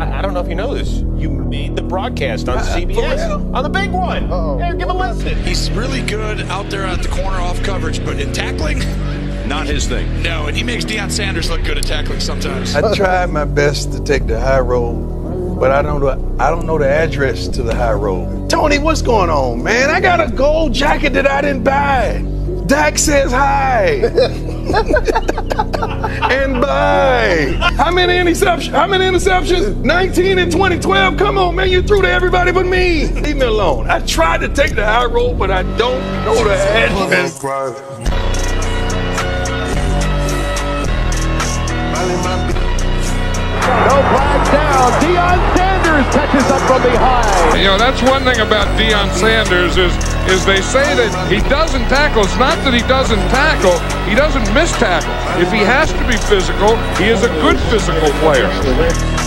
I, I don't know if you know this. You made the broadcast on uh, CBS on the big one. Uh-oh. Yeah, give a listen. He's really good out there at the corner off coverage, but in tackling, Not his thing. no. And he makes Deion Sanders look good at tackling sometimes. I tried my best to take the high road, but I don't know I don't know the address to the high road. Tony, what's going on, man? I got a gold jacket that I didn't buy. Dak says hi. and bye. How many interceptions? How many interceptions? 19 in 2012. Come on, man. You threw to everybody but me. Leave me alone. I tried to take the high road, but I don't know the address. No flags down. Deion Sanders catches up from behind. You know, that's one thing about Deion Sanders is is they say that he doesn't tackle. It's not that he doesn't tackle, he doesn't miss tackle. If he has to be physical, he is a good physical player.